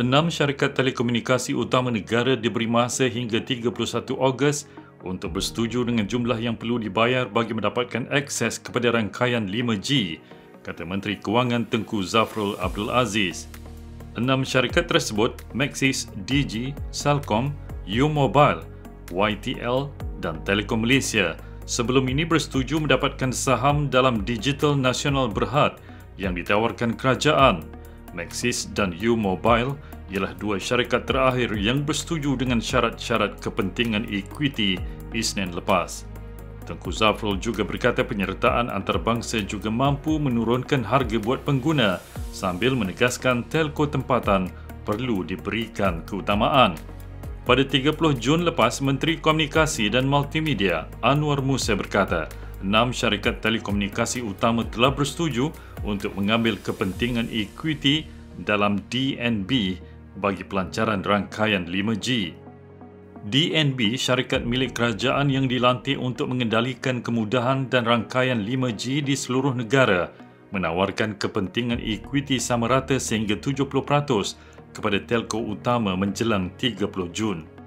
enam syarikat telekomunikasi utama negara diberi masa hingga 31 Ogos untuk bersetuju dengan jumlah yang perlu dibayar bagi mendapatkan akses kepada rangkaian 5G, kata Menteri Kewangan Tengku Zafrul Abdul Aziz. Enam syarikat tersebut, Maxis, DG, Celcom, U-Mobile, YTL dan Telekom Malaysia sebelum ini bersetuju mendapatkan saham dalam Digital Nasional Berhad yang ditawarkan kerajaan. Maxis dan U-Mobile ialah dua syarikat terakhir yang bersetuju dengan syarat-syarat kepentingan equity Isnin lepas. Tengku Zafrul juga berkata penyertaan antarabangsa juga mampu menurunkan harga buat pengguna sambil menegaskan telco tempatan perlu diberikan keutamaan. Pada 30 Jun lepas, Menteri Komunikasi dan Multimedia Anwar Musa berkata, enam syarikat telekomunikasi utama telah bersetuju untuk mengambil kepentingan equity dalam DNB bagi pelancaran rangkaian 5G. DNB, syarikat milik kerajaan yang dilantik untuk mengendalikan kemudahan dan rangkaian 5G di seluruh negara, menawarkan kepentingan equity sama rata sehingga 70% kepada telco utama menjelang 30 Jun.